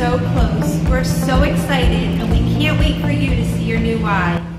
so close. We're so excited, and we can't wait for you to see your new wife.